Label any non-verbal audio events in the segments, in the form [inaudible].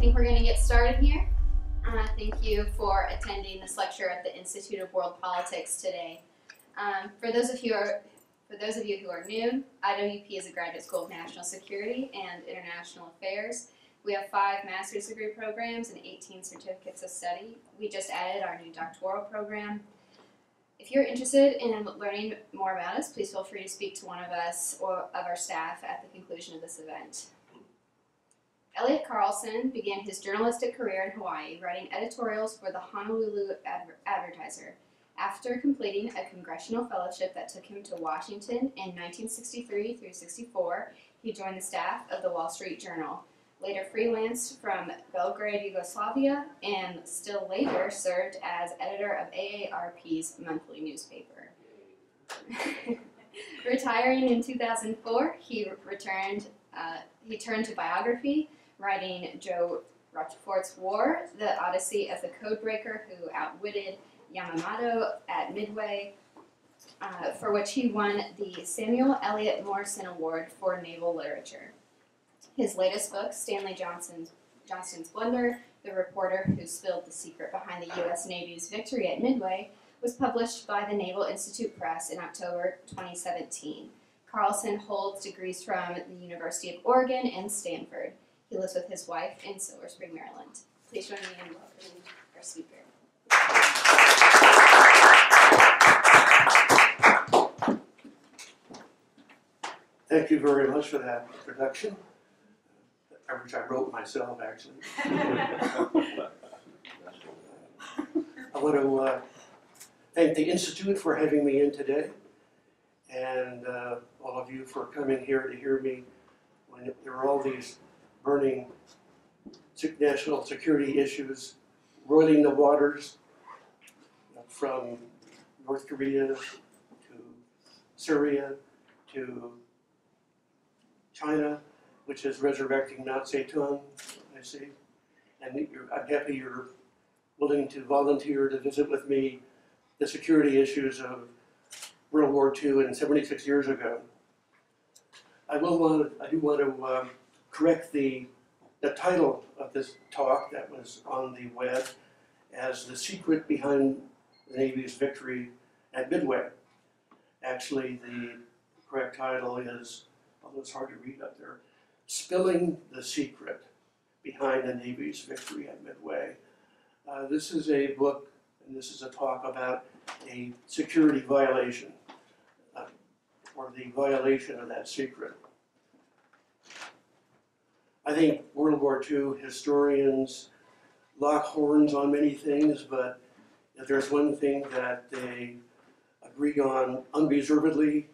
think we're going to get started here. Uh, thank you for attending this lecture at the Institute of World Politics today. Um, for those of you are for those of you who are new, IWP is a graduate school of national security and international affairs. We have five master's degree programs and 18 certificates of study. We just added our new doctoral program. If you're interested in learning more about us, please feel free to speak to one of us or of our staff at the conclusion of this event. Elliot Carlson began his journalistic career in Hawaii, writing editorials for the Honolulu Adver- Advertiser. After completing a congressional fellowship that took him to Washington in 1963 through 64, he joined the staff of the Wall Street Journal. Later freelanced from Belgrade, Yugoslavia, and still later served as editor of AARP's monthly newspaper. [laughs] Retiring in 2004, he returned. Uh, he turned to biography, writing Joe Rochefort's War, the Odyssey of the Codebreaker who outwitted Yamamoto at Midway, uh, for which he won the Samuel Eliot Morison Award for Naval Literature. His latest book, Stanley Johnson's, Johnston's Blunder, The Reporter Who Spilled the Secret Behind the U.S. Navy's Victory at Midway, was published by the Naval Institute Press in October 2017. Carlson holds degrees from the University of Oregon and Stanford. He lives with his wife in Silver Spring, Maryland. Please join me in welcoming our speaker. Thank you very much for that introduction, which I wrote myself, actually. [laughs] I want to uh, thank the Institute for having me in today, and uh, all of you for coming here to hear me when there are all these burning national security issues roiling the waters from North Korea to Syria to China, which is resurrecting Mao Zedong, I see. And I'm happy you're willing to volunteer to visit with me the security issues of World War II and 76 years ago. I will want, I do want to um, correct the, the title of this talk that was on the web as The Secret Behind the Navy's Victory at Midway. Actually, the correct title is although it's hard to read up there, Spilling the Secret Behind the Navy's Victory at Midway. Uh, this is a book, and this is a talk about a security violation, uh, or the violation of that secret. I think World War II historians lock horns on many things, but if there's one thing that they agree on unreservedly,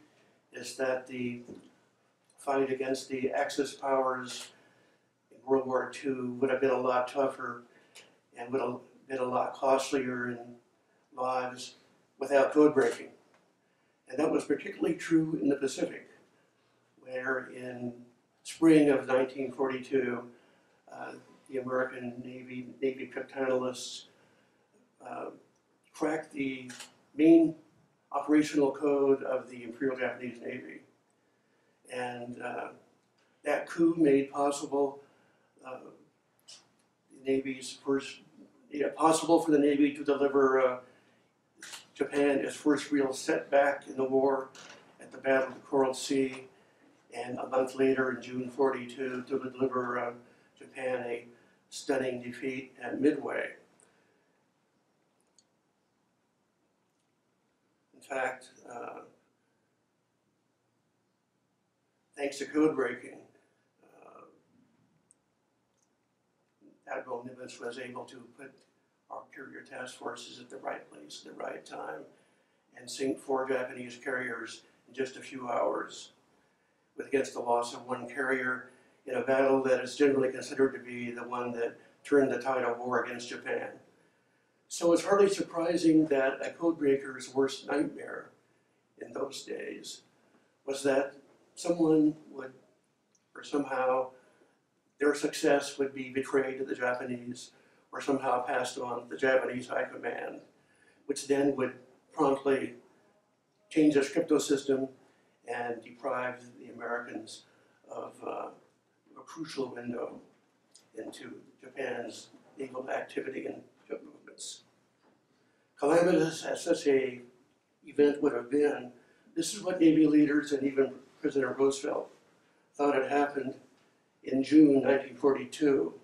is that the fight against the Axis powers in World War II would have been a lot tougher and would have been a lot costlier in lives without code breaking. And that was particularly true in the Pacific, where in spring of 1942, uh, the American Navy, Navy cryptanalysts uh, cracked the main operational code of the Imperial Japanese Navy. And uh, that coup made possible uh, the Navy's first, yeah, possible for the Navy to deliver uh, Japan its first real setback in the war at the Battle of the Coral Sea, and a month later, in June 42, to deliver uh, Japan a stunning defeat at Midway. In fact, uh, thanks to code breaking, uh, Admiral Nimitz was able to put our carrier task forces at the right place at the right time and sink four Japanese carriers in just a few hours, against the loss of one carrier in a battle that is generally considered to be the one that turned the tide of war against Japan. So it's hardly surprising that a codebreaker's worst nightmare in those days was that someone would, or somehow their success would be betrayed to the Japanese or somehow passed on to the Japanese high command, which then would promptly change the crypto system and deprive the Americans of uh, a crucial window into Japan's naval activity and ship movements. Calamitous as such a event would have been, this is what Navy leaders and even President Roosevelt thought had happened in June 1942.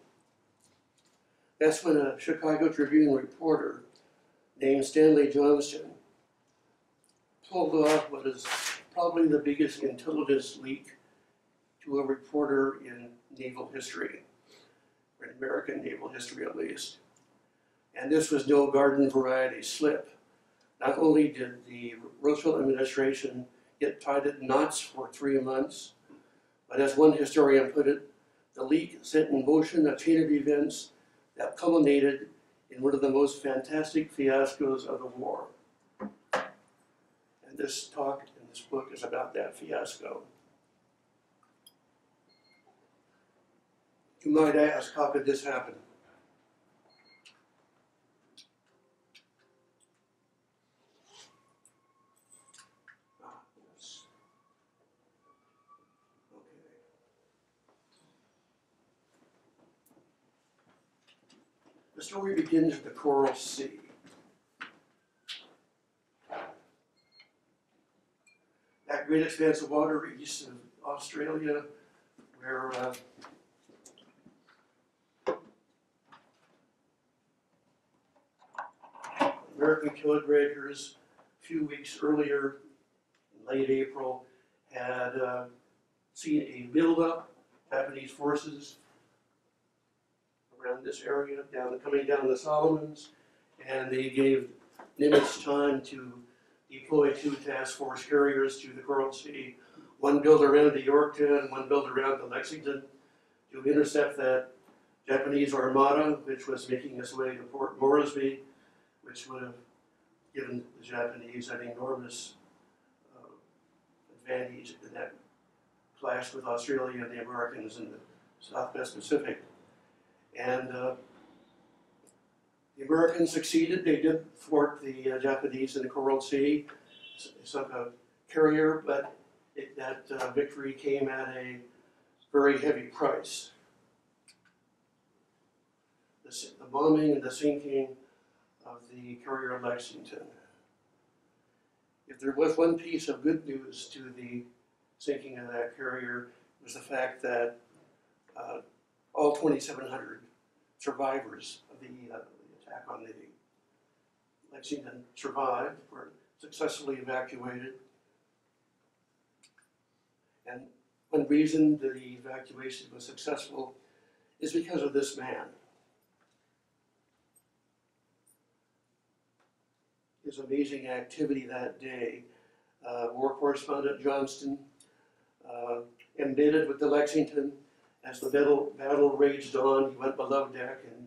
That's when a Chicago Tribune reporter named Stanley Johnston pulled off what is probably the biggest intelligence leak to a reporter in naval history, or in American naval history at least. And this was no garden variety slip. Not only did the Roosevelt administration get tied at knots for three months, but as one historian put it, the leak set in motion a chain of events that culminated in one of the most fantastic fiascos of the war. And this talk this book is about that fiasco. You might ask, how could this happen? Ah. The story begins at the Coral Sea. That great expanse of water east of Australia where uh, American killdraggers a few weeks earlier, late April, had uh, seen a buildup, Japanese forces around this area, down coming down the Solomons, and they gave Nimitz time to deploy two task force carriers to the Coral Sea, one built around to Yorktown, one built around to Lexington, to intercept that Japanese armada, which was making its way to Port Moresby, which would have given the Japanese an enormous uh, advantage in that clash with Australia and the Americans in the Southwest Pacific. And uh, the Americans succeeded. They did thwart the uh, Japanese in the Coral Sea, sunk a carrier, but it, that uh, victory came at a very heavy price. The, the bombing and the sinking of the carrier Lexington. If there was one piece of good news to the sinking of that carrier, was the fact that uh, all 2,700 survivors of the, uh, the on the Lexington survived, were successfully evacuated. And one reason the evacuation was successful is because of this man. His amazing activity that day. Uh, war correspondent Johnston, uh, embedded with the Lexington, as the battle, battle raged on, he went below deck and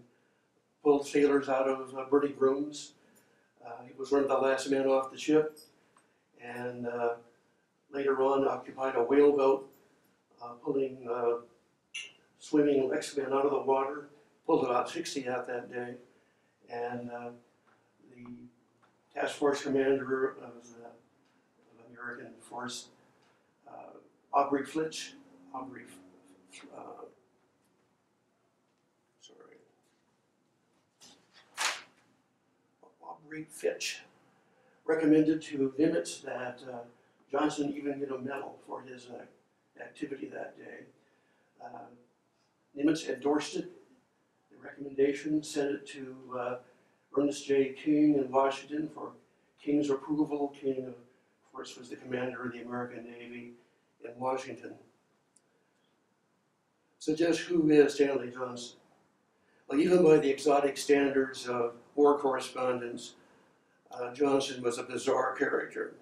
pulled sailors out of uh, burning rooms. Uh, he was one of the last men off the ship, and uh, later on occupied a whaleboat, uh, pulling uh, swimming Lexmen out of the water. Pulled about 60 out that day, and the task force commander of the American force, Aubrey Flitch, Aubrey uh, sorry, Aubrey Fitch recommended to Nimitz that uh, Johnson even get a medal for his uh, activity that day. Uh, Nimitz endorsed it, the recommendation, sent it to uh, Ernest J. King in Washington for King's approval. King, of course, was the commander of the American Navy in Washington. So just who is Stanley Johnson? Well, even by the exotic standards of war correspondence, uh, Johnson was a bizarre character.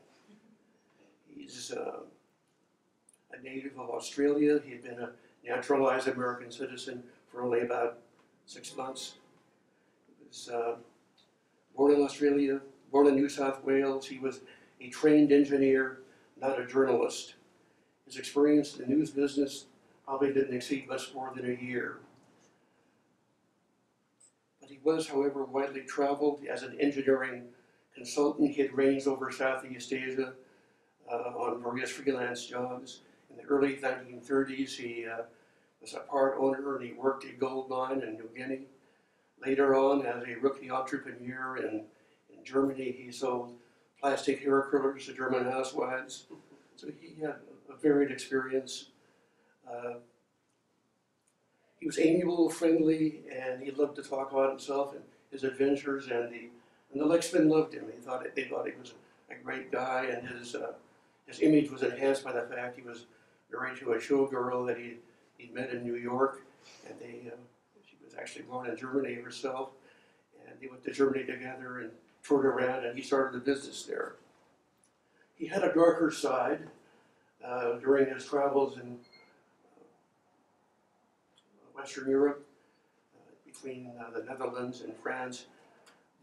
He's uh, a native of Australia. He had been a naturalized American citizen for only about six months. He was uh, born in Australia, born in New South Wales. He was a trained engineer, not a journalist. His experience in the news business probably didn't exceed much more than a year. But he was, however, widely traveled as an engineering consultant. He had ranged over Southeast Asia uh, on various freelance jobs. In the early 1930s, he uh, was a part owner and he worked a gold mine in New Guinea. Later on, as a rookie entrepreneur in, in Germany, he sold plastic hair curlers to German housewives. So he had a varied experience. Uh, he was amiable, friendly, and he loved to talk about himself and his adventures. And the and the Lexmen loved him. They thought they thought he was a great guy, and his uh, his image was enhanced by the fact he was married to a showgirl that he he met in New York, and they uh, she was actually born in Germany herself, and they went to Germany together and toured around, and he started a business there. He had a darker side uh, during his travels in uh, Western Europe, uh, between uh, the Netherlands and France.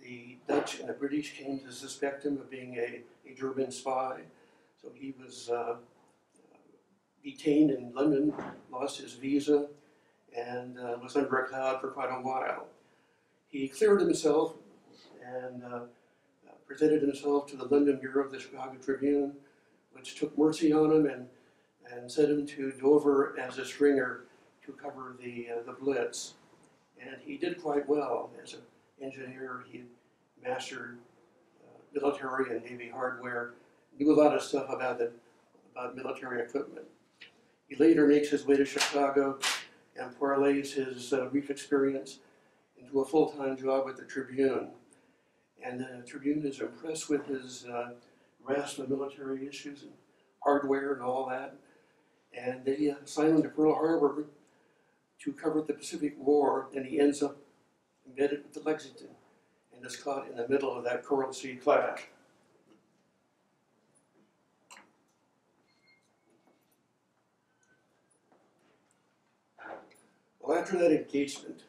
The Dutch and the British came to suspect him of being a, a German spy, so he was uh, detained in London, lost his visa, and uh, was under a cloud for quite a while. He cleared himself and uh, presented himself to the London Bureau of the Chicago Tribune, which took mercy on him and, and sent him to Dover as a stringer to cover the, uh, the Blitz. And he did quite well as an engineer. He mastered uh, military and Navy hardware, knew a lot of stuff about, the, about military equipment. He later makes his way to Chicago and parlays his uh, brief experience into a full-time job with the Tribune. And the Tribune is impressed with his uh, grasp of military issues and hardware and all that. And they uh, assign him to Pearl Harbor to cover the Pacific War, and he ends up with the Lexington and is caught in the middle of that Coral Sea clash. Well, after that engagement,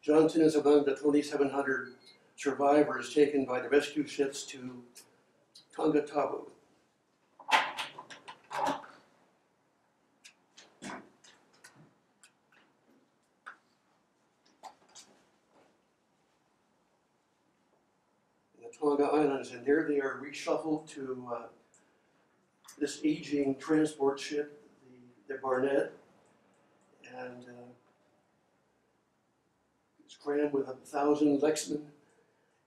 Johnson is among the 2,700 survivors taken by the rescue ships to Tonga Tabu. in the And there they are reshuffled to uh, this aging transport ship, the, the Barnett, and uh, it's crammed with a thousand Lexmen,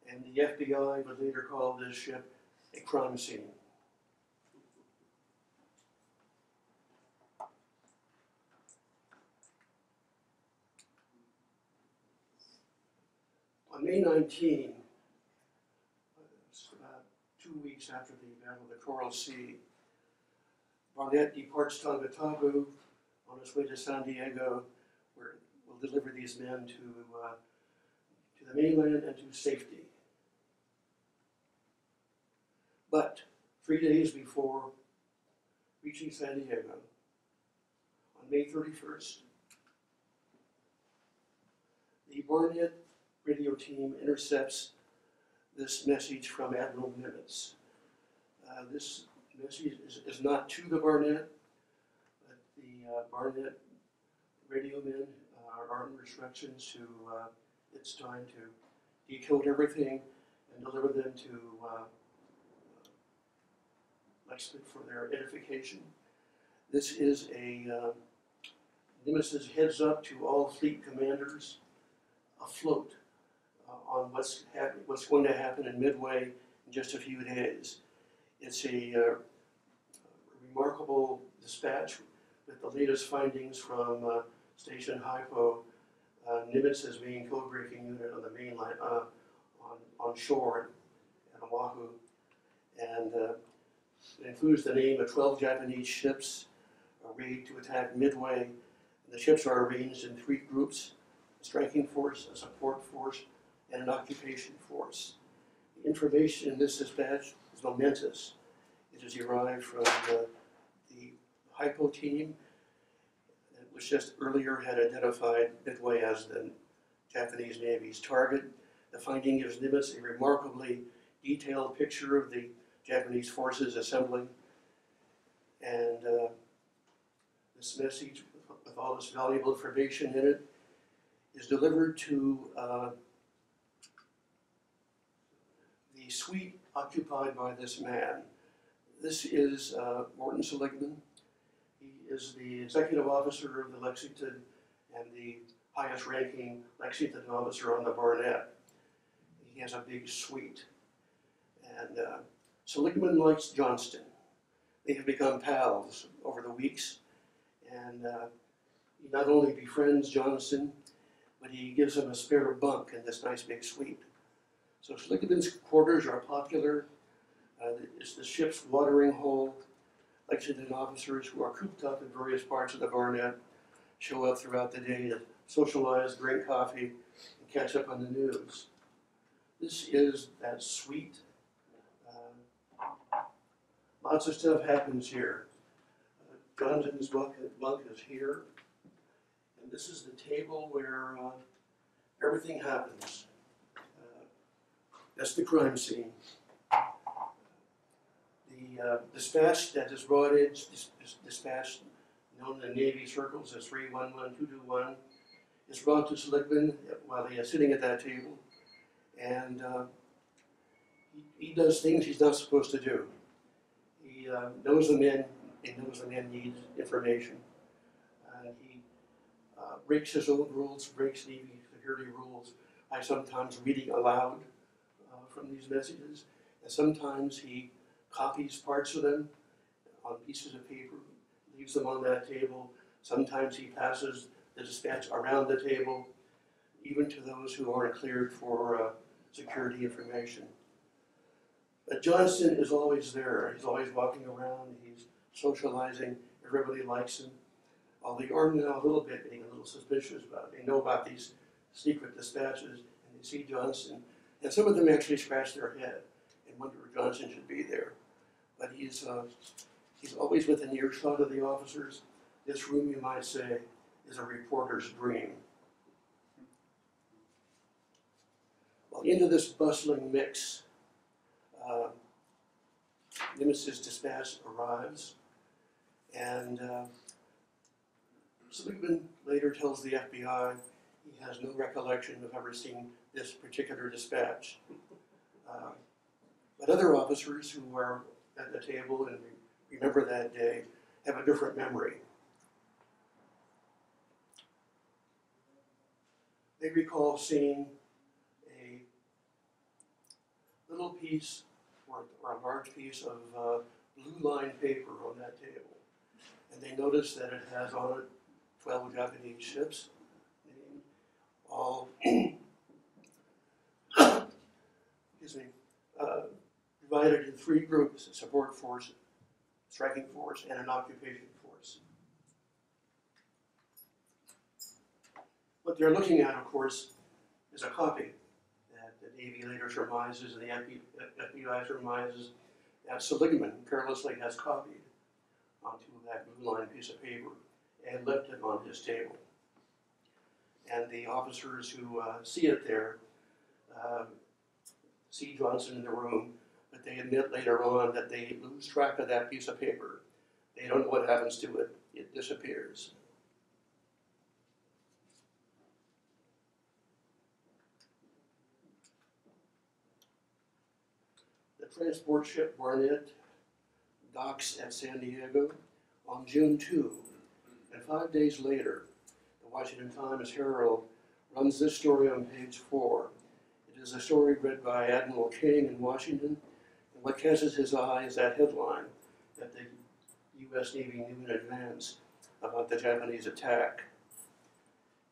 and the FBI would later call this ship a crime scene. On May 19, it's about two weeks after the Battle of the Coral Sea, Barnett departs Tonga Tabu on his way to San Diego, where we'll deliver these men to, uh, to the mainland and to safety. But three days before reaching San Diego, on May 31st, the Barnett radio team intercepts this message from Admiral Nimitz. Uh, this message is, is not to the Barnett, but the uh, Barnett radio men uh, are under instructions to, uh, it's time to decode everything and deliver them to uh, Lexington for their edification. This is a, uh, Nimitz's heads up to all fleet commanders afloat on what's what's going to happen in Midway in just a few days. It's a uh, remarkable dispatch with the latest findings from uh, Station Hypo. Uh, Nimitz is being code-breaking unit on the mainland, uh, on, on shore at Oahu. And uh, it includes the name of 12 Japanese ships arrayed to attack Midway. The ships are arranged in three groups a striking force, a support force, and an occupation force. The information in this dispatch is momentous. It is derived from the, the Hypo team, which just earlier had identified Midway as the Japanese Navy's target. The finding gives Nimitz a remarkably detailed picture of the Japanese forces assembling. And uh, this message, with all this valuable information in it, is delivered to uh, the suite occupied by this man. This is uh, Morton Seligman. He is the executive officer of the Lexington and the highest ranking Lexington officer on the Barnett. He has a big suite. And uh, Seligman likes Johnston. They have become pals over the weeks. And uh, he not only befriends Johnston, but he gives him a spare bunk in this nice big suite. So Seligman's quarters are popular. Uh, it's the ship's watering hole. Lexington officers who are cooped up in various parts of the Barnett show up throughout the day to socialize, drink coffee, and catch up on the news. This is that suite. Uh, lots of stuff happens here. Uh, Johnson's bunk, bunk is here. And this is the table where uh, everything happens. That's the crime scene. The uh, dispatch that is brought in, dis- dis- dispatch known in the Navy circles as 311221, is brought to Seligman while he is sitting at that table. And uh, he, he does things he's not supposed to do. He uh, knows the men, he knows the men need information. And he uh, breaks his own rules, breaks Navy security rules by sometimes reading aloud from these messages. And sometimes he copies parts of them on pieces of paper, leaves them on that table. Sometimes he passes the dispatch around the table, even to those who aren't cleared for uh, security information. But Johnston is always there. He's always walking around. He's socializing. Everybody likes him. Although they are now a little bit being a little suspicious about it. They know about these secret dispatches, and they see Johnston, and some of them actually scratch their head and wonder if Johnson should be there. But he's uh, he's always within earshot of the officers. This room, you might say, is a reporter's dream. Well, into this bustling mix, uh, Nimitz' dispatch arrives, and uh, later tells the FBI he has no recollection of ever seeing this particular dispatch. Uh, but other officers who are at the table and remember that day have a different memory. They recall seeing a little piece or, or a large piece of uh, blue line paper on that table. And they notice that it has on it 12 Japanese ships, all, [clears throat] excuse me, uh, divided in three groups, a support force, striking force, and an occupation force. What they're looking at, of course, is a copy that the Navy later surmises and the FBI surmises that Seligman carelessly has copied onto that blue line piece of paper and left it on his table. And the officers who uh, see it there uh, see Johnson in the room, but they admit later on that they lose track of that piece of paper. They don't know what happens to it, it disappears. The transport ship Barnett docks at San Diego on June 2, and five days later, the Washington Times Herald runs this story on page 4. It is a story read by Admiral King in Washington, what catches his eye is that headline that the U.S. Navy knew in advance about the Japanese attack.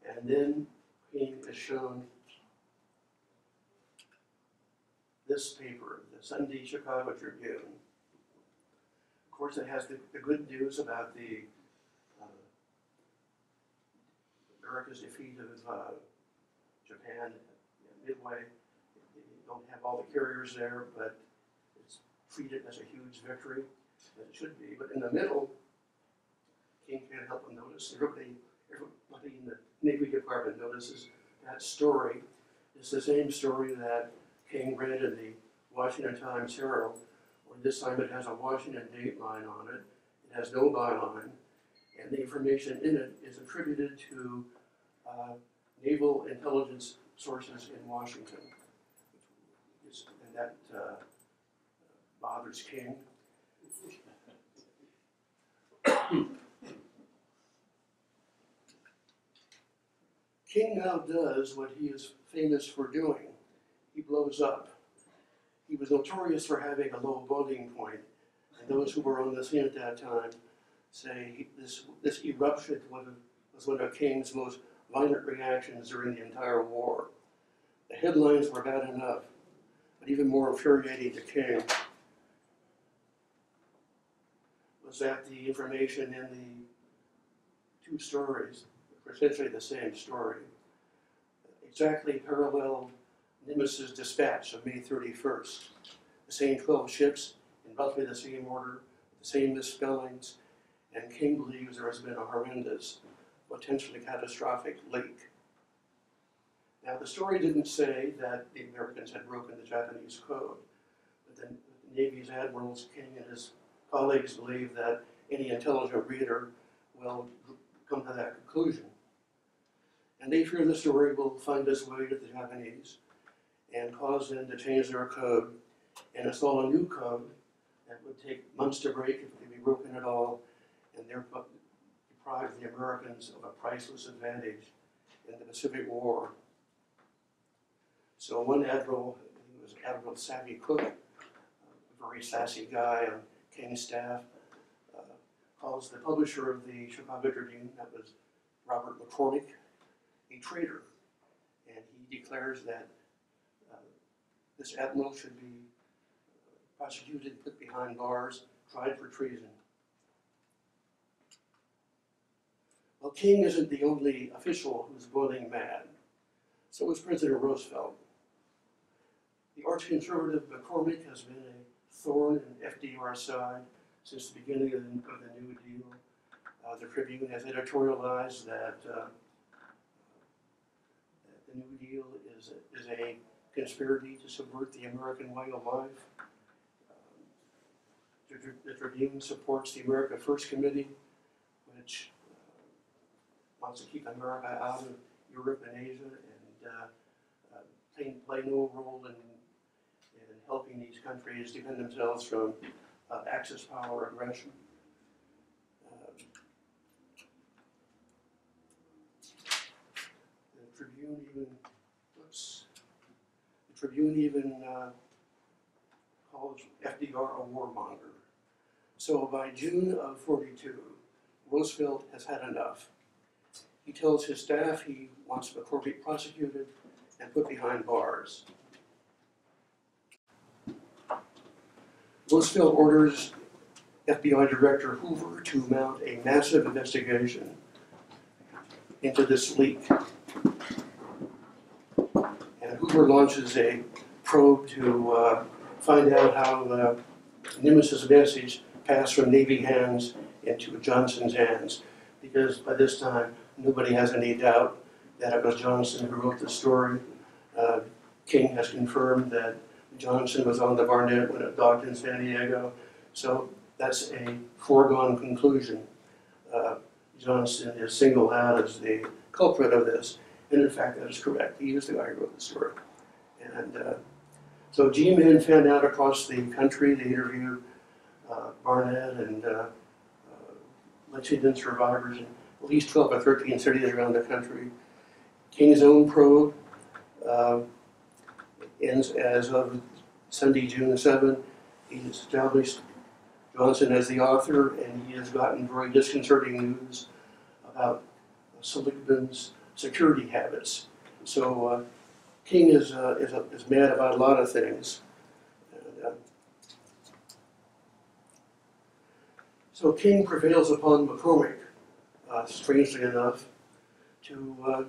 And then he is shown this paper, the Sunday Chicago Tribune. Of course, it has the, the good news about the uh, America's defeat of uh, Japan Midway. They don't have all the carriers there, but it's it as a huge victory, as it should be. But in the middle, King can't help but notice, everybody, everybody in the Navy Department notices that story. It's the same story that King read in the Washington Times Herald, where this time it has a Washington date line on it. It has no byline, and the information in it is attributed to uh, naval intelligence sources in Washington. And that uh, bothers King. King now does what he is famous for doing. He blows up. He was notorious for having a low boiling point, and those who were on the scene at that time say he, this, this eruption was one of King's most violent reactions during the entire war. The headlines were bad enough, but even more infuriating to King was that the information in the two stories essentially the same story. Exactly paralleled Nimitz' dispatch of May 31st. The same 12 ships in roughly the same order, the same misspellings, and King believes there has been a horrendous, potentially catastrophic leak. Now, the story didn't say that the Americans had broken the Japanese code, but the Navy's admirals, King and his colleagues believe that any intelligent reader will come to that conclusion. And they fear the story will find its way to the Japanese and cause them to change their code and install a new code that would take months to break if it could be broken at all, and therefore deprive the Americans of a priceless advantage in the Pacific War. So one admiral, he was Admiral Savvy Cooke, a very sassy guy King's staff, uh, calls the publisher of the Chicago Tribune, that was Robert McCormick, a traitor. And he declares that uh, this admiral should be uh, prosecuted, put behind bars, tried for treason. Well, King isn't the only official who's boiling mad. So is President Roosevelt. The arch-conservative McCormick has been a thorn in FDR's side since the beginning of the, of the New Deal. Uh, the Tribune has editorialized that, uh, that the New Deal is a, is a conspiracy to subvert the American way of life. The, Tribune supports the America First Committee, which uh, wants to keep America out of Europe and Asia and uh, uh, play, no role in helping these countries defend themselves from uh, Axis power aggression. Uh, The Tribune even, whoops, the Tribune even uh, calls FDR a warmonger. So by June of forty-two, Roosevelt has had enough. He tells his staff he wants McCormick prosecuted and put behind bars. Roosevelt orders FBI Director Hoover to mount a massive investigation into this leak. And Hoover launches a probe to uh, find out how the Nimitz' message passed from Navy hands into Johnson's hands. Because by this time, nobody has any doubt that it was Johnson who wrote the story. Uh, King has confirmed that Johnson was on the Barnett when it docked in San Diego. So that's a foregone conclusion. Uh, Johnson is singled out as the culprit of this. And in fact, that is correct. He is the guy who wrote the story. And uh, so G-Men fan out across the country. They interview uh, Barnett and uh, uh, Lexington survivors in at least 12 or 13 cities around the country. King's own probe ends as of Sunday, June 7. He's established Johnson as the author, and he has gotten very disconcerting news about Seligman's security habits. So uh, King is, uh, is, uh, is mad about a lot of things. And, uh, so King prevails upon McCormick, uh, strangely enough, to,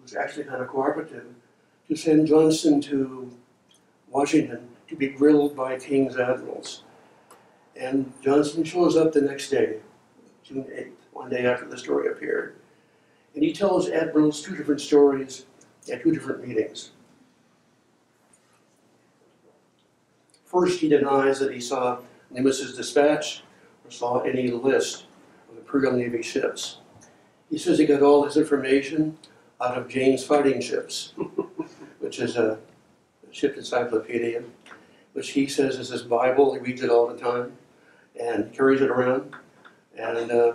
who's actually kind of cooperative, to send Johnson to Washington to be grilled by King's admirals. And Johnson shows up the next day, June 8th, one day after the story appeared. And he tells admirals two different stories at two different meetings. First, he denies that he saw Nimitz' dispatch or saw any list of Imperial Navy ships. He says he got all his information out of Jane's Fighting Ships, [laughs] which is a ship encyclopedia, which he says is his Bible. He reads it all the time and carries it around, and, uh,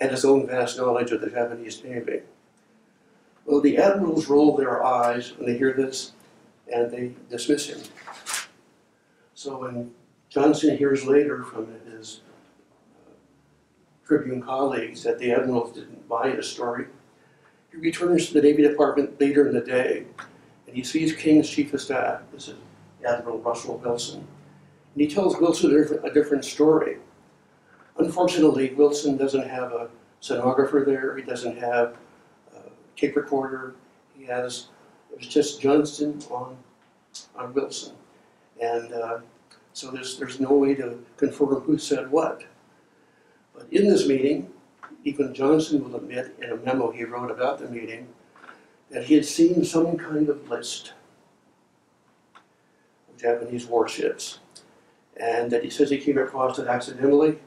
and his own vast knowledge of the Japanese Navy. Well, the admirals roll their eyes when they hear this, and they dismiss him. So when Johnson hears later from his uh, Tribune colleagues that the admirals didn't buy his story, he returns to the Navy Department later in the day, and he sees King's chief of staff, this is Admiral Russell Wilson, and he tells Wilson a different, story. Unfortunately, Wilson doesn't have a stenographer there, he doesn't have a tape recorder, he has, it was just Johnston on, on Wilson. And uh, so there's, there's no way to confirm who said what. But in this meeting, even Johnson will admit in a memo he wrote about the meeting that he had seen some kind of list of Japanese warships. And that he says he came across it accidentally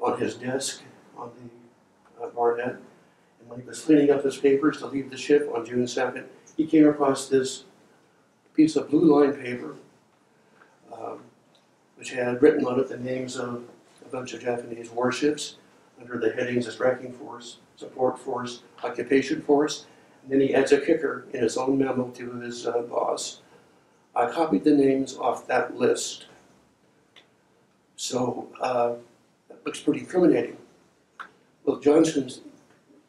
on his desk on the uh, Barnett. And when he was cleaning up his papers to leave the ship on June 2nd, he came across this piece of blue line paper um, which had written on it the names of a bunch of Japanese warships under the headings of striking force, support force, occupation force. Then he adds a kicker in his own memo to his uh, boss. I copied the names off that list. So uh, that looks pretty incriminating. Well, Johnson's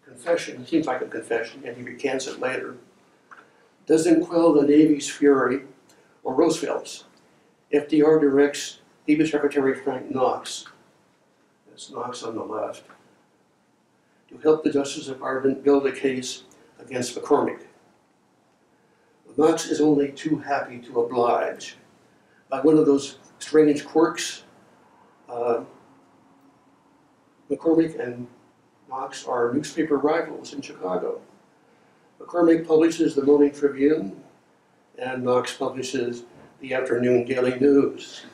confession seems like a confession, and he recants it later. Doesn't quell the Navy's fury or Roosevelt's. FDR directs Navy Secretary Frank Knox, that's Knox on the left, to help the Justice Department build a case against McCormick. Knox is only too happy to oblige. By one of those strange quirks, uh, McCormick and Knox are newspaper rivals in Chicago. McCormick publishes the Morning Tribune, and Knox publishes the afternoon Daily News.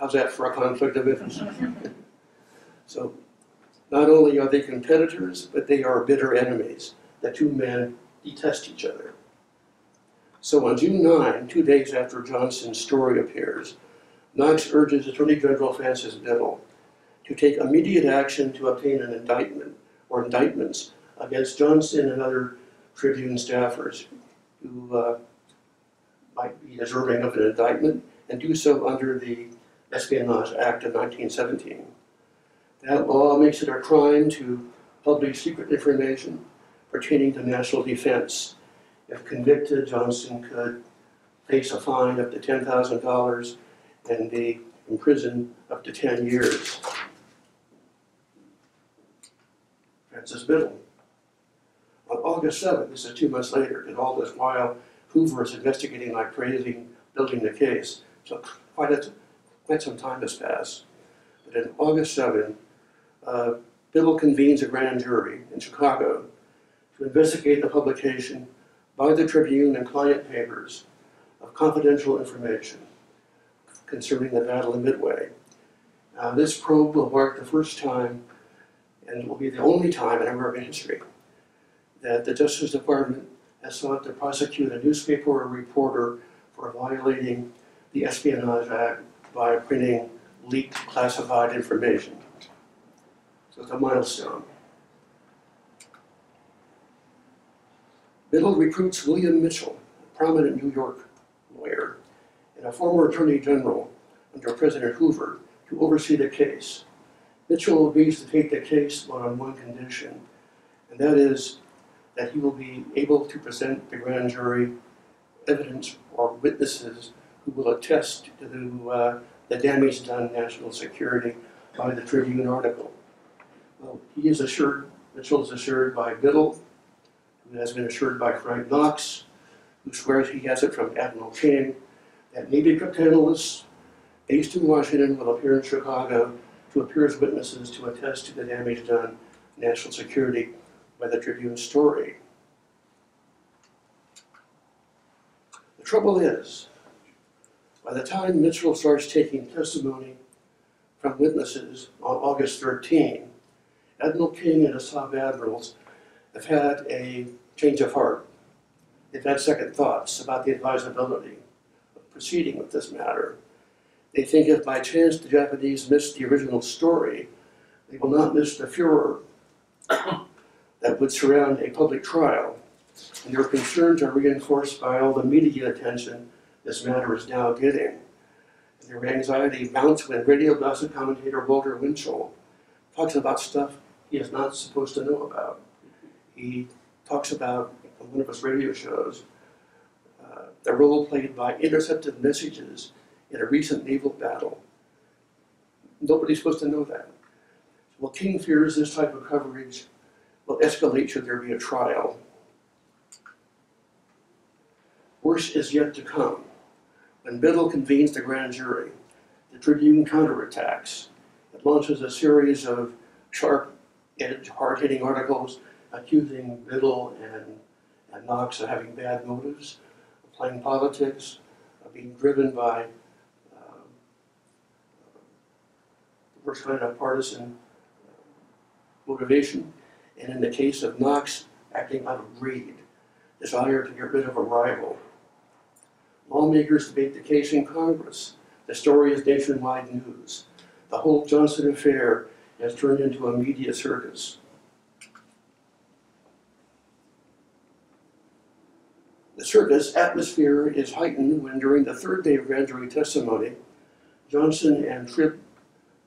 How's that for a conflict of interest? [laughs] so, not only are they competitors, but they are bitter enemies. The two men detest each other. So on June 9, two days after Johnson's story appears, Knox urges Attorney General Francis Biddle to take immediate action to obtain an indictment or indictments against Johnson and other Tribune staffers who uh, might be deserving of an indictment and do so under the Espionage Act of 1917. That law makes it a crime to publish secret information pertaining to national defense. If convicted, Johnson could face a fine up to $10,000 and be imprisoned up to 10 years. Francis Biddle. On August 7th, this is two months later, and all this while Hoover is investigating like crazy, building the case. So quite, a, quite some time has passed. But in August 7, uh, Biddle convenes a grand jury in Chicago to investigate the publication by the Tribune and client papers of confidential information concerning the Battle of Midway. Uh, this probe will mark the first time, and will be the only time in American history, that the Justice Department has sought to prosecute a newspaper or reporter for violating the Espionage Act by printing leaked classified information. So it's a milestone. Biddle recruits William Mitchell, a prominent New York lawyer, and a former attorney general under President Hoover to oversee the case. Mitchell agrees to take the case but on one condition, and that is that he will be able to present the grand jury evidence or witnesses who will attest to the, uh, the damage done to national security by the Tribune article. Well, he is assured, Mitchell is assured by Biddle, who has been assured by Frank Knox, who swears he has it from Admiral King, that Navy cryptanalysts based in Washington will appear in Chicago to appear as witnesses to attest to the damage done to national security by the Tribune story. The trouble is, by the time Mitchell starts taking testimony from witnesses on August 13, Admiral King and his sub admirals have had a change of heart. They've had second thoughts about the advisability of proceeding with this matter. They think if by chance the Japanese miss the original story, they will not miss the furor [coughs] that would surround a public trial. And their concerns are reinforced by all the media attention this matter is now getting. And their anxiety mounts when radio gossip commentator Walter Winchell talks about stuff he is not supposed to know about. He talks about on one of his radio shows uh, the role played by intercepted messages in a recent naval battle. Nobody's supposed to know that. Well, King fears this type of coverage will escalate should there be a trial. Worse is yet to come. When Biddle convenes the grand jury, the Tribune counterattacks. It launches a series of sharp hard hitting articles accusing Biddle and, and Knox of having bad motives, of playing politics, of being driven by uh, the worst kind of partisan motivation, and in the case of Knox, acting out of greed, desire to get rid of a rival. Lawmakers debate the case in Congress. The story is nationwide news. The whole Johnston affair has turned into a media circus. The circus atmosphere is heightened when during the third day of grand jury testimony, Johnston and Trib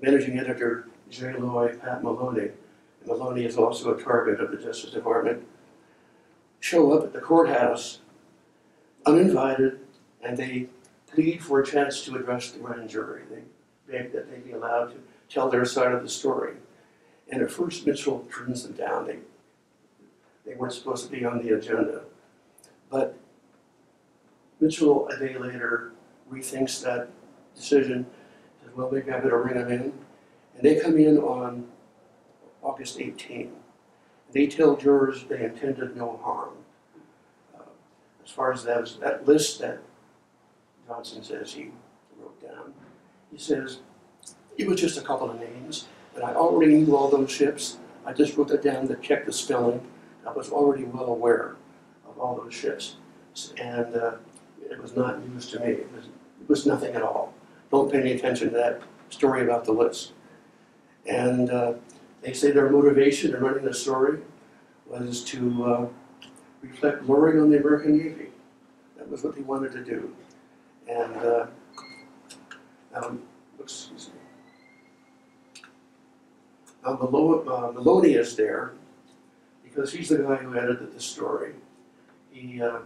managing editor J. Loy Pat Maloney, and Maloney is also a target of the Justice Department, show up at the courthouse uninvited and they plead for a chance to address the grand jury. They beg that they be allowed to tell their side of the story. And at first Mitchell turns them down. They, they weren't supposed to be on the agenda. But Mitchell, a day later, rethinks that decision, says, well, maybe I better bring them in. And they come in on August 18. They tell jurors they intended no harm. Uh, As far as that, that list that Johnston says he wrote down, he says, it was just a couple of names, but I already knew all those ships. I just wrote it down to check the spelling. I was already well aware of all those ships. And uh, it was not news to me. It was, it was nothing at all. Don't pay any attention to that story about the list. And uh, they say their motivation in running the story was to uh, reflect glory on the American Navy. That was what they wanted to do. And uh, um, excuse uh, Maloney is there because he's the guy who edited the story. He uh,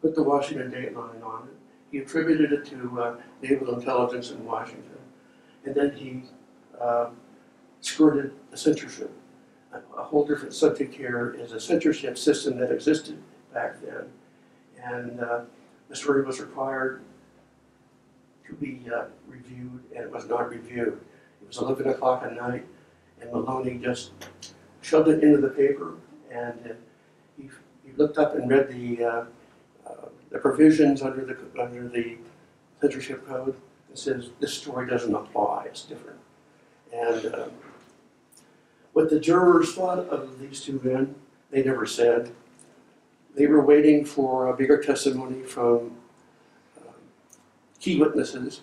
put the Washington Dateline on it. He attributed it to uh, naval intelligence in Washington. And then he uh, skirted the censorship. A, a whole different subject here is a censorship system that existed back then. And uh, the story was required to be uh, reviewed, and it was not reviewed. It was 11 o'clock at night, and Maloney just shoved it into the paper, and uh, he, he looked up and read the, uh, uh, the provisions under the, under the censorship code. It says, this story doesn't apply, it's different. And um, what the jurors thought of these two men, they never said. They were waiting for a bigger testimony from um, key witnesses.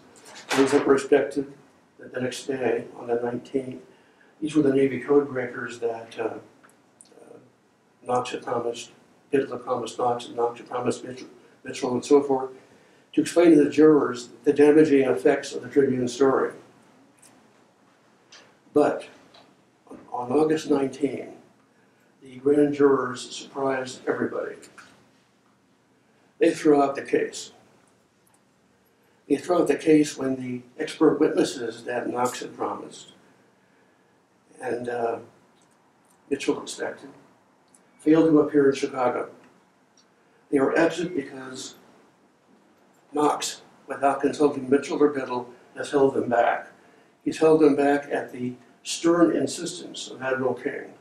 Those that were expected the next day on the 19th. These were the Navy code breakers that uh, uh, Knox had promised, Hitler promised Knox, and Knox had promised Mitchell, Mitchell and so forth, to explain to the jurors the damaging effects of the Tribune story. But on August 19, the grand jurors surprised everybody. They threw out the case. They threw out the case when the expert witnesses that Knox had promised and uh, Mitchell expected failed to appear in Chicago. They were absent because Knox, without consulting Mitchell or Biddle, has held them back. He's held them back at the stern insistence of Admiral King,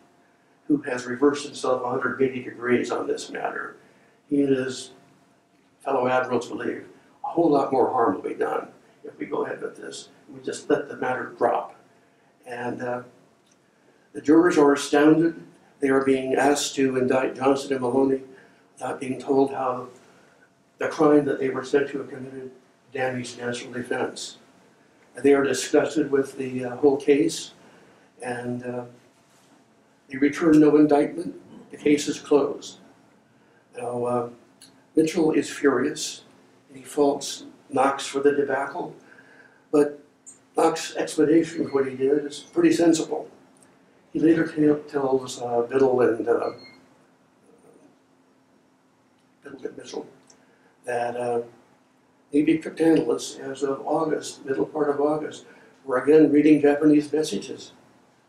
who has reversed himself 180 degrees on this matter. He and his fellow admirals believe a whole lot more harm will be done if we go ahead with this. We just let the matter drop. And uh, the jurors are astounded. They are being asked to indict Johnston and Maloney without being told how the crime that they were said to have committed damaged national defense. They are disgusted with the uh, whole case, and uh, they return no indictment. the case is closed. Now, uh, Mitchell is furious, and he faults Knox for the debacle, but Knox's explanation for what he did is pretty sensible. He later tells uh, Biddle and uh, Biddle and Mitchell that uh, Navy cryptanalysts, as of August, middle part of August, were again reading Japanese messages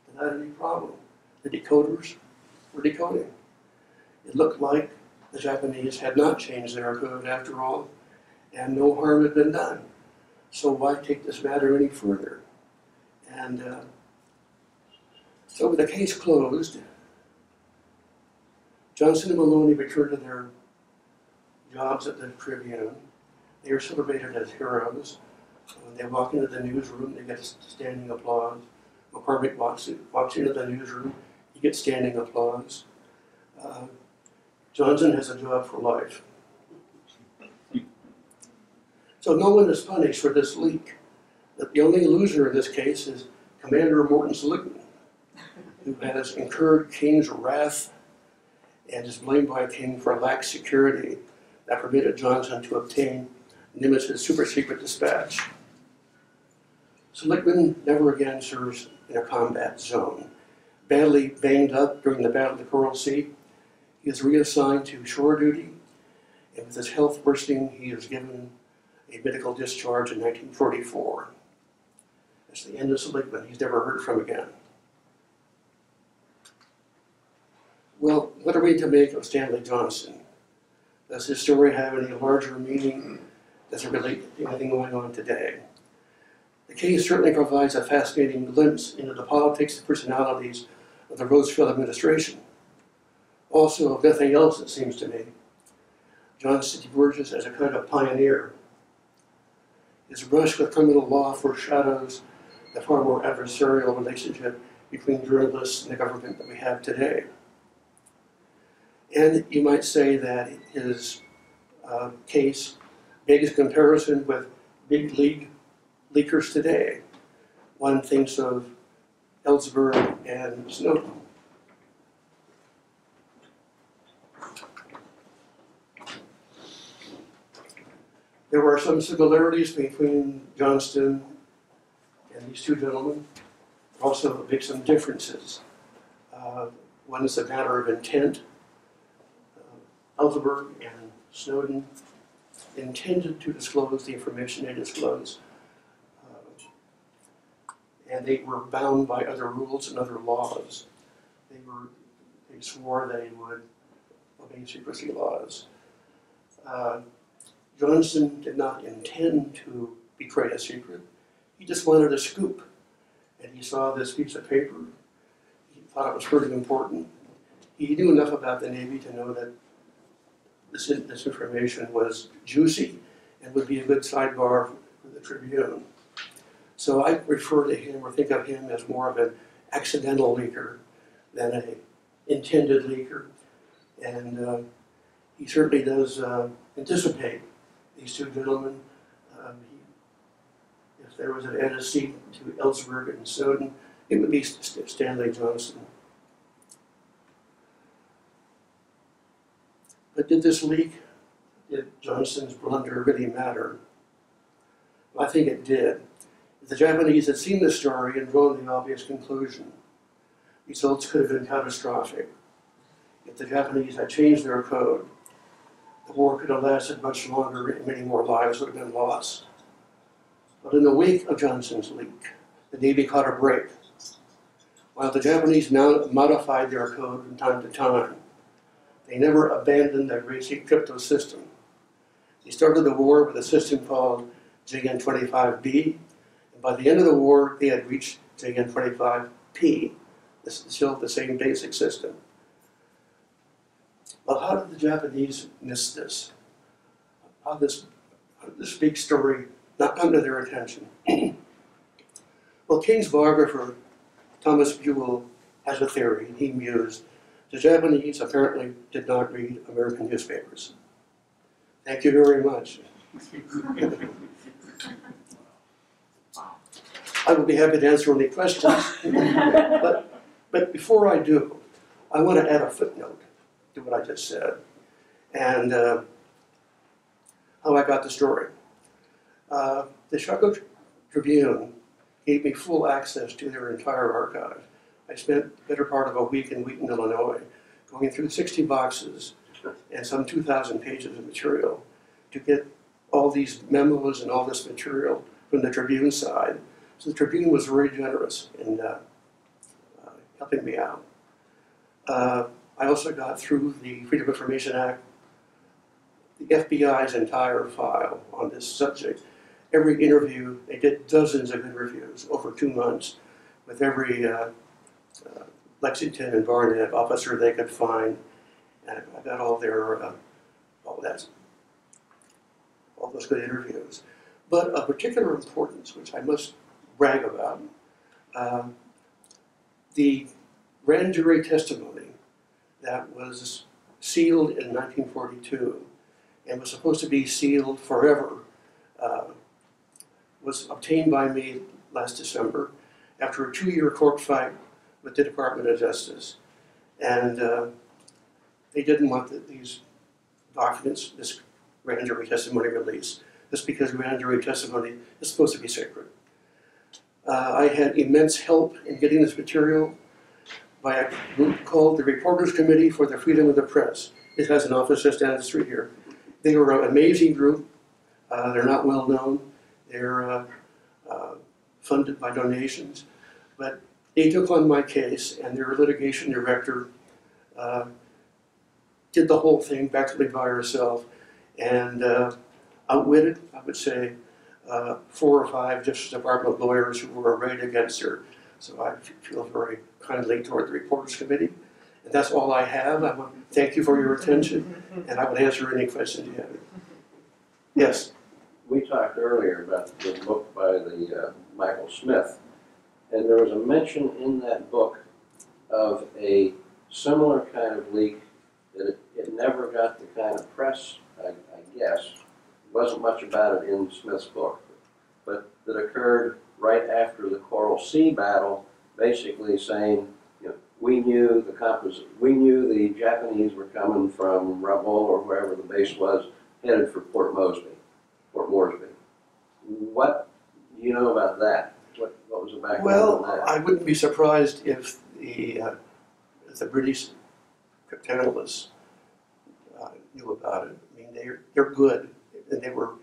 without any problem. The decoders were decoding. It looked like the Japanese had not changed their code after all, and no harm had been done. So why take this matter any further? And uh, so with the case closed, Johnston and Maloney returned to their jobs at the Tribune. They are celebrated as heroes. When they walk into the newsroom, they get standing applause. McCormick walks, walks into the newsroom, he gets standing applause. Uh, Johnston has a job for life. So no one is punished for this leak. The the only loser in this case is Commander Morton Seligman, who has incurred King's wrath and is blamed by King for lax security that permitted Johnston to obtain Nimitz' super secret dispatch. So Seligman never again serves in a combat zone. Badly banged up during the Battle of the Coral Sea, he is reassigned to shore duty, and with his health bursting, he is given a medical discharge in 1944. That's the end of Seligman. He's never heard from again. Well, what are we to make of Stanley Johnston? Does his story have any larger meaning? Does it relate to anything going on today? The case certainly provides a fascinating glimpse into the politics and personalities of the Roosevelt administration. Also, if nothing else, it seems to me, Johnston emerges as a kind of pioneer. His brush with criminal law foreshadows the far more adversarial relationship between journalists and the government that we have today. And you might say that his uh, case begs comparison with big league leakers today. One thinks of Ellsberg and Snowden. There were some similarities between Johnston and these two gentlemen, also some differences. Uh, one is a matter of intent. Ellsberg and Snowden intended to disclose the information they disclosed. Uh, and they were bound by other rules and other laws. They were, they swore they would obey secrecy laws. Uh, Johnston did not intend to betray a secret. He just wanted a scoop. And he saw this piece of paper. He thought it was pretty important. He knew enough about the Navy to know that this, this information was juicy and would be a good sidebar for the Tribune. So I refer to him or think of him as more of an accidental leaker than an intended leaker. And uh, he certainly does uh, anticipate these two gentlemen. Um, he, if there was an antecedent to Ellsberg and Snowden, it would be St- Stanley Johnston. But did this leak, did Johnston's blunder really matter? I think it did. If the Japanese had seen the story and drawn the obvious conclusion, results could have been catastrophic. If the Japanese had changed their code, the war could have lasted much longer and many more lives would have been lost. But in the wake of Johnston's leak, the Navy caught a break. While the Japanese modified their code from time to time, they never abandoned their basic crypto system. They started the war with a system called JN25B, and by the end of the war, they had reached JN25P. This is still the same basic system. Well, how did the Japanese miss this? How this, how this big story not come to their attention? [clears throat] well, King's biographer, Thomas Buell, has a theory, he mused. The Japanese apparently did not read American newspapers. Thank you very much. [laughs] I will be happy to answer any questions. [laughs] but, but before I do, I want to add a footnote. to what I just said. And uh, how I got the story. Uh, the Chicago Tribune gave me full access to their entire archive. I spent the better part of a week in Wheaton, Illinois, going through 60 boxes and some 2,000 pages of material to get all these memos and all this material from the Tribune side. So the Tribune was very generous in uh, uh, helping me out. Uh, I also got through the Freedom of Information Act, the FBI's entire file on this subject. Every interview, they did dozens of interviews over two months with every uh, Lexington and Barnett officer they could find. And I got all their, uh, all that, all those good interviews. But of particular importance, which I must brag about, um, the grand jury testimony that was sealed in 1942 and was supposed to be sealed forever uh, was obtained by me last December after a two-year court fight with the Department of Justice. And uh, they didn't want the, these documents, this grand jury testimony released. Just because grand jury testimony is supposed to be sacred. Uh, I had immense help in getting this material by a group called the Reporters Committee for the Freedom of the Press. It has an office just down the street here. They were an amazing group. Uh, they're not well known. They're uh, uh, funded by donations. But they took on my case, and their litigation director uh, did the whole thing practically by herself and uh, outwitted, I would say, uh, four or five Justice Department lawyers who were arrayed against her. So I feel very kindly toward the Reporters Committee. And that's all I have. I want to thank you for your attention, and I would answer any questions you have. Yes. We talked earlier about the book by the uh, Michael Smith, and there was a mention in that book of a similar kind of leak that it, it never got the kind of press, I, I guess. Wasn't much about it in Smith's book, but that occurred right after the Coral Sea battle, basically saying, you know, we knew the we knew the Japanese were coming from Rabaul or wherever the base was, headed for Port Mosby. Port Moresby. What do you know about that? What, what was the background Well, on that? I wouldn't be surprised if the, uh, if the British cryptanalysts uh, knew about it. I mean, they're, they're good, and they were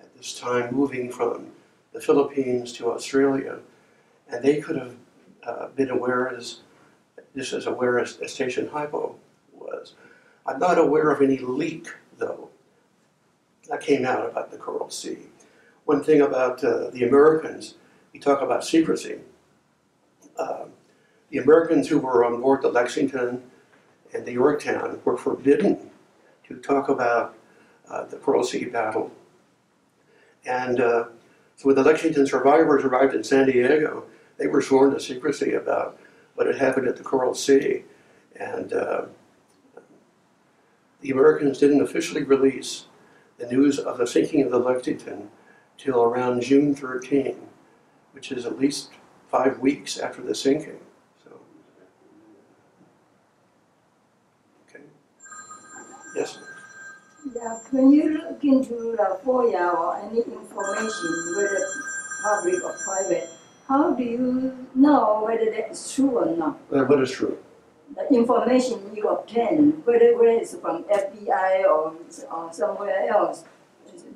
at this time moving from the Philippines to Australia, and they could have uh, been aware as, just as aware as, as Station Hypo was. I'm not aware of any leak, though, that came out about the Coral Sea. One thing about uh, the Americans, we talk about secrecy. Uh, the Americans who were on board the Lexington and the Yorktown were forbidden to talk about uh, the Coral Sea battle. And uh, so when the Lexington survivors arrived in San Diego, they were sworn to secrecy about what had happened at the Coral Sea. And uh, the Americans didn't officially release the news of the sinking of the Lexington till around June 13, which is at least five weeks after the sinking. So, okay. Yes. Yeah, when you look into the FOIA or any information, whether public or private, how do you know whether that's true or not? Uh, what is true? The information you obtain, whether, whether it's from FBI or, or somewhere else.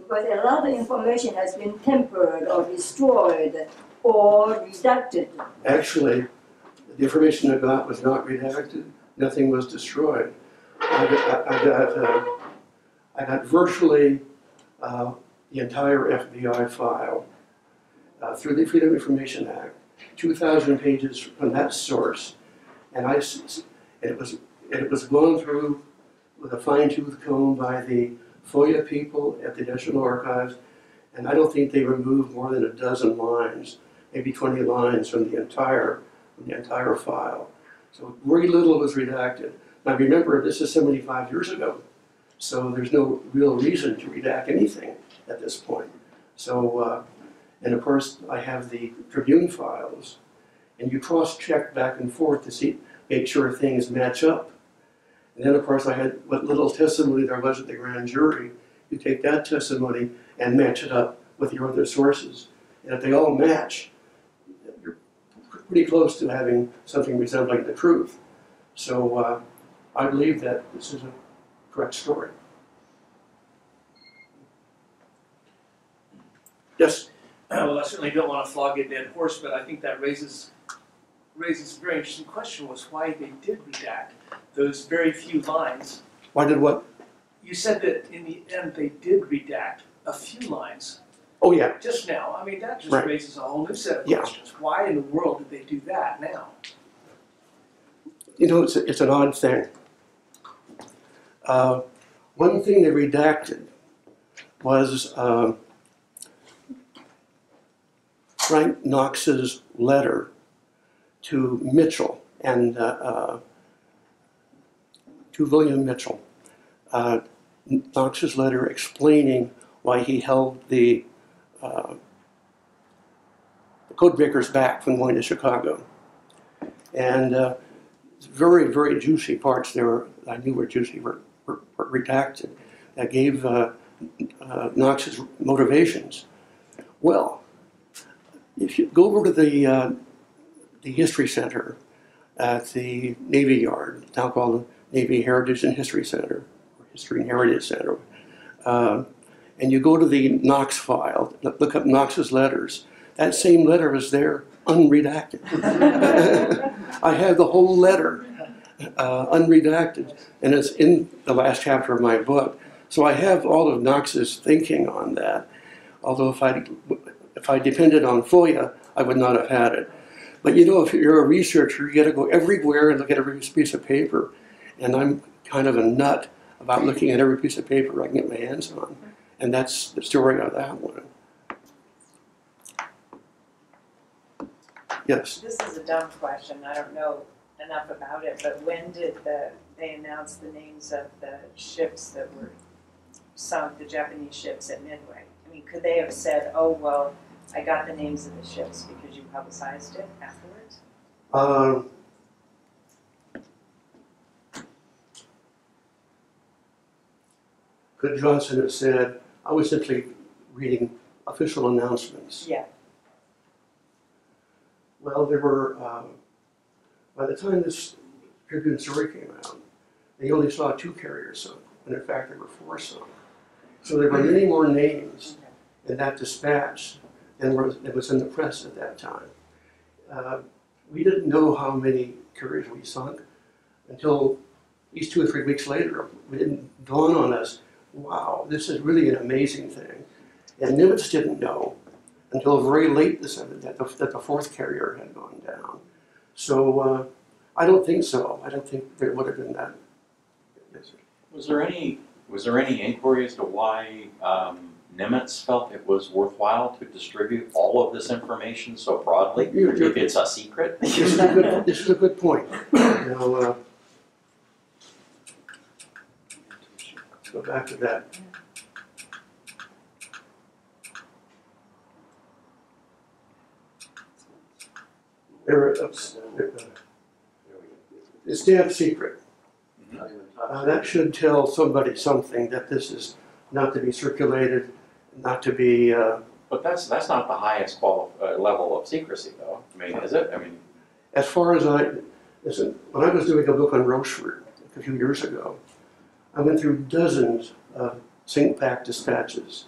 Because a lot of information has been tempered or destroyed or redacted. Actually, the information I got was not redacted. Nothing was destroyed. I got, I got, uh, I got virtually uh, the entire FBI file uh, through the Freedom of Information Act, 2,000 pages from that source, and I, and it was, and it was gone through with a fine-tooth comb by the FOIA people at the National Archives, and I don't think they removed more than a dozen lines, maybe 20 lines from the entire, from the entire file. So very little was redacted. Now remember, this is 75 years ago, so there's no real reason to redact anything at this point. So, uh, and of course, I have the Tribune files, and you cross-check back and forth to see, make sure things match up. And then, of course, I had what little testimony there was at the grand jury. You take that testimony and match it up with your other sources. And if they all match, you're pretty close to having something resembling the truth. So uh, I believe that this is a correct story. Yes, well, I certainly don't want to flog a dead horse, but I think that raises raises a very interesting question was why they did redact those very few lines. why did what? You said that in the end they did redact a few lines Oh, yeah. just now. I mean, that just Right. raises a whole new set of Yeah. questions. Why in the world did they do that now? You know, it's, it's an odd thing. Uh, one thing they redacted was um, Frank Knox's letter to Mitchell and uh, uh, to William Mitchell. Uh, Knox's letter explaining why he held the, uh, the code breakers back from going to Chicago. And uh, very, very juicy parts there, I knew were juicy, were, were, were redacted, that gave uh, uh, Knox's motivations. Well, if you go over to the, uh, the History Center at the Navy Yard, now called Navy Heritage and History Center, or History and Heritage Center, uh, and you go to the Knox file, look look up Knox's letters, that same letter is there, unredacted. [laughs] I have the whole letter uh, unredacted, and it's in the last chapter of my book. So I have all of Knox's thinking on that. Although if I if I depended on FOIA, I would not have had it. But you know, if you're a researcher, you got to go everywhere and look at every piece of paper. And I'm kind of a nut about looking at every piece of paper I can get my hands on. And that's the story of that one. Yes. This is a dumb question, I don't know enough about it, but when did the, they announce the names of the ships that were sunk, the Japanese ships at Midway? I mean, could they have said, oh, well, I got the names of the ships because you publicized it afterwards? Um, could Johnston have said, I was simply reading official announcements? Yeah. Well, there were, um, by the time this Tribune story came out, they only saw two carriers sunk, and in fact, there were four sunk. So there were many more names in that dispatch than was, that was in the press at that time. Uh, we didn't know how many carriers we sunk until at least two or three weeks later. It didn't dawn on us, wow, this is really an amazing thing. And Nimitz didn't know until very late this that the, that the fourth carrier had gone down. So uh, I don't think so. I don't think there would have been that. Was there any, was there any inquiry as to why um, Nimitz felt it was worthwhile to distribute all of this information so broadly? You- you- If it's a secret? This is a good, this is a good point. [laughs] Now, uh, go back to that. There, uh, it's damn secret. Uh, that should tell somebody something, that this is not to be circulated, not to be, uh, But that's, that's not the highest uh, level of secrecy though. I mean, is it? I mean, As far as I, listen, when I was doing a book on Rochefort a few years ago, I went through dozens of CINCPAC dispatches,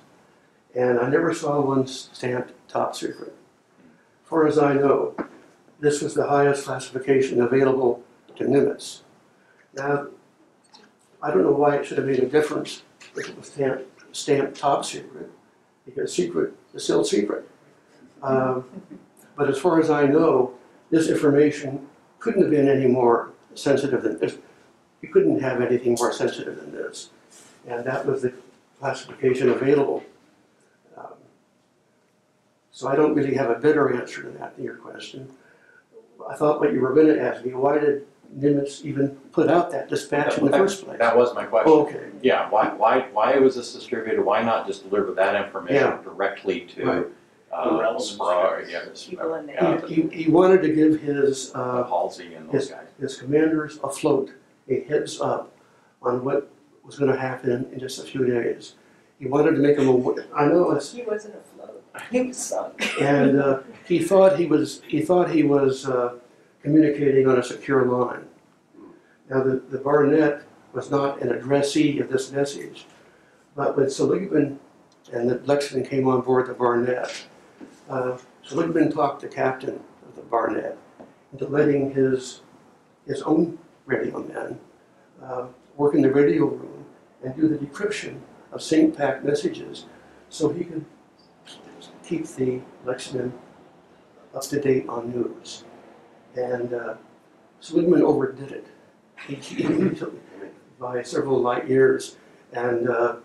and I never saw one stamped top secret. As far as I know, this was the highest classification available to Nimitz. Now, I don't know why it should have made a difference if it was stamped, stamped top secret, because secret is still secret. Um, but as far as I know, this information couldn't have been any more sensitive than this. You couldn't have anything more sensitive than this. And that was the classification available. Um, So I don't really have a better answer to that, to your question. I thought what you were gonna ask me, why did Nimitz even put out that dispatch in the That- first place? that was my question. Okay, Yeah, why, why, why was this distributed? Why not just deliver that Yeah. information directly to, The uh, Sprague, yeah, People in the yeah, he, he, he wanted to give his, uh, Halsey and those guys. his commanders afloat a heads up on what was gonna happen in just a few days. He wanted to make him aware, I know it's, He wasn't afloat, he was sunk. and uh, he thought he was, he thought he was uh, communicating on a secure line. Now, the, the Barnett was not an addressee of this message, but when Seligman and the Lexington came on board the Barnett, uh, Seligman talked the captain of the Barnett into letting his, his own radio men uh, work in the radio room and do the decryption of CINCPAC messages so he could keep the Lexman up to date on news. And uh, overdid it. He, by several light years. And uh,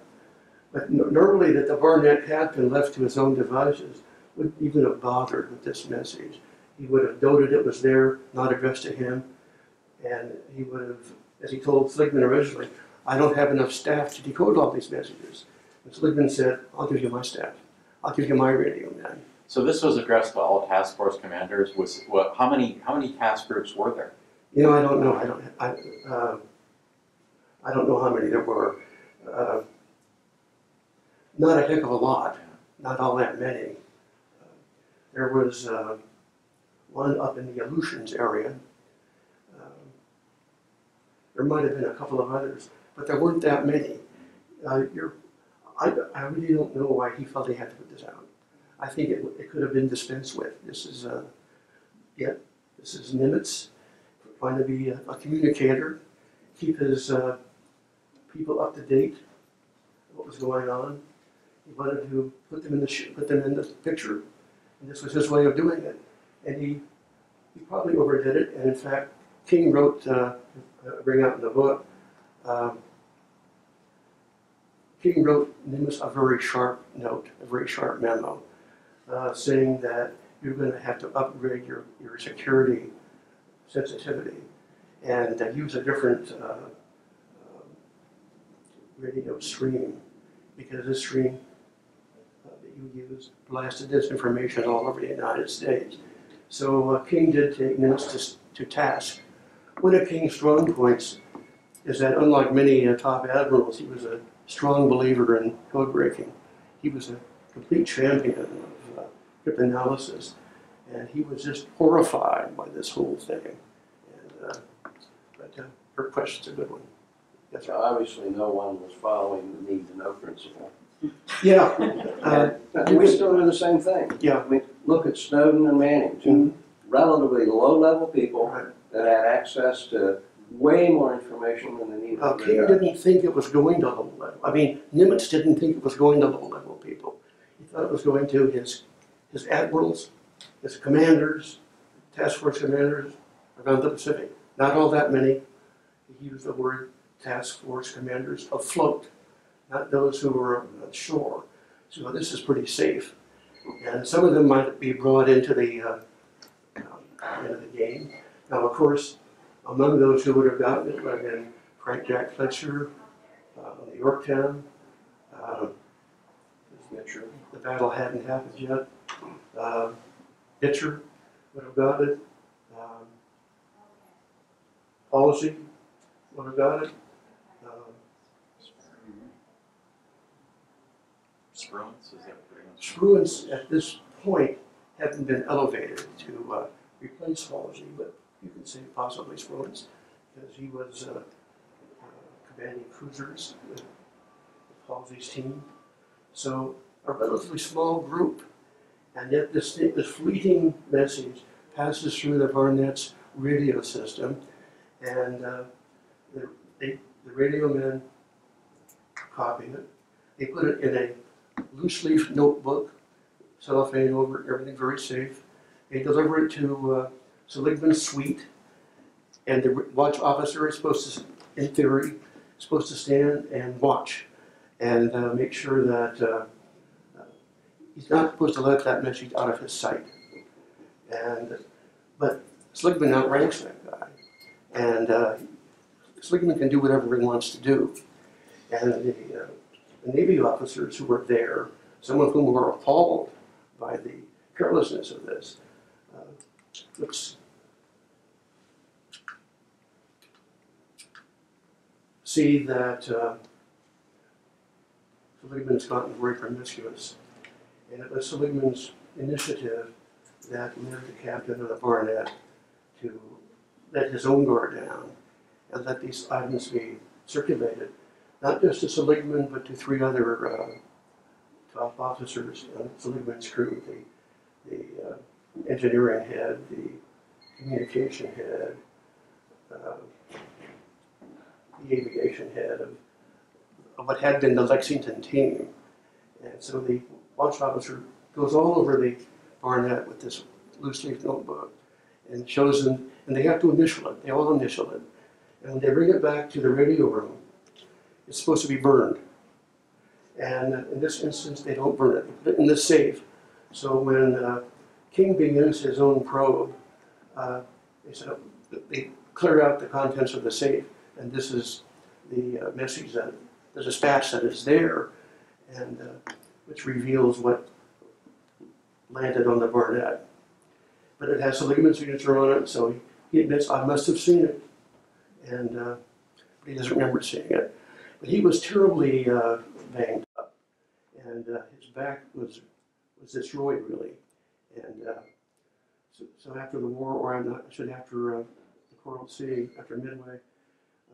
but normally that the Barnett had been left to his own devices wouldn't even have bothered with this message. He would have noted it was there, not addressed to him, and he would have, as he told Seligman originally, I don't have enough staff to decode all these messages. And Seligman said, I'll give you my staff. I'll give you my radio man. So this was addressed to all task force commanders, was, what, how many, how many task groups were there? You know, I don't know. I don't. I. Uh, I don't know how many there were. Uh, not a heck of a lot. Not all that many. Uh, there was uh, one up in the Aleutians area. There might have been a couple of others, but there weren't that many. Uh, I, I really don't know why he felt he had to put this out. I think it, it could have been dispensed with. This is, uh, yeah, this is Nimitz trying to be a, a communicator, keep his uh, people up to date, what was going on. He wanted to put them in the put them in the picture, and this was his way of doing it. And he he probably overdid it. And in fact, King wrote, uh, uh, bring out in the book. Um, King wrote Nimitz a very sharp note, a very sharp memo, uh, saying that you're going to have to upgrade your, your security sensitivity and uh, use a different uh, um, radio stream because this stream uh, that you use blasted disinformation all over the United States. So uh, King did take Nimitz to, to task. One of King's strong points is that unlike many uh, top admirals, he was a strong believer in code breaking. He was a complete champion of uh, cryptanalysis and he was just horrified by this whole thing. And, uh, but uh, her question's a good one. So obviously, no one was following the need to know principle. Yeah, [laughs] uh, we still do the same thing. yeah, I mean, look at Snowden and Manning, two mhm, relatively low-level people right. That had access to way more information than they needed. Uh, King didn't think it was going to low level. I mean, Nimitz didn't think it was going to low level people. He thought it was going to his, his admirals, his commanders, task force commanders around the Pacific. Not all that many. He used the word task force commanders afloat, not those who were ashore. So this is pretty safe. And some of them might be brought into the, uh, um, into the game. Now, of course, among those who would have gotten it would have been Frank Jack Fletcher, uh, Yorktown. Uh, Mitchell. the battle hadn't happened yet. Um, Pitcher would have got it. Um, Halsey would have got it. Um, Spruance, is that pretty much? Spruance at this point hadn't been elevated to uh, replace Halsey, but you can say possibly Spruance because he was uh, uh, commanding cruisers with Halsey's team. So a relatively small group, and yet this, this fleeting message passes through the Barnett's radio system, and uh, the, they, the radio men copy it. They put it in a loose leaf notebook, cellophane over everything very safe. They deliver it to uh, Seligman's suite, and the watch officer is supposed to, in theory, supposed to stand and watch and uh, make sure that uh, he's not supposed to let that message out of his sight. And but Seligman outranks that guy, and uh, can do whatever he wants to do. And the, uh, the Navy officers who were there, some of whom were appalled by the carelessness of this, uh, looks see that uh, Seligman's gotten very promiscuous. And it was Seligman's initiative that led the captain of the Barnett to let his own guard down and let these items be circulated, not just to Seligman, but to three other uh, top officers on Seligman's crew, the, the uh, engineering head, the communication head, uh, the aviation head of, of what had been the Lexington team. And so the watch officer goes all over the Barnett with this loose leaf notebook and shows them, and they have to initial it, they all initial it. And they bring it back to the radio room, it's supposed to be burned. And in this instance, they don't burn it, they put it in the safe. So when uh, King begins his own probe, uh, they said, they clear out the contents of the safe, and this is the uh, message that, the dispatch that is there, and uh, which reveals what landed on the Barnett. But it has Seligman's signature on it, so he admits, I must have seen it. And uh, he doesn't remember seeing it. But he was terribly uh, banged up, and uh, his back was was destroyed really. And uh, so, so after the war, or I'm not, I should after uh, the Coral Sea, after Midway,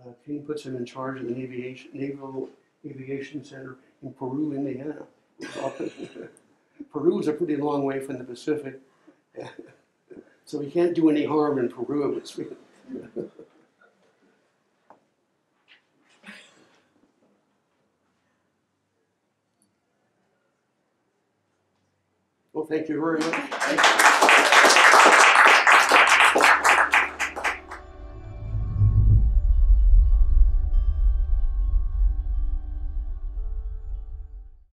uh, King puts him in charge of the Aviation, Naval Aviation Center in Peru, Indiana. [laughs] Peru is a pretty long way from the Pacific, so he can't do any harm in Peru. Well, thank you very much.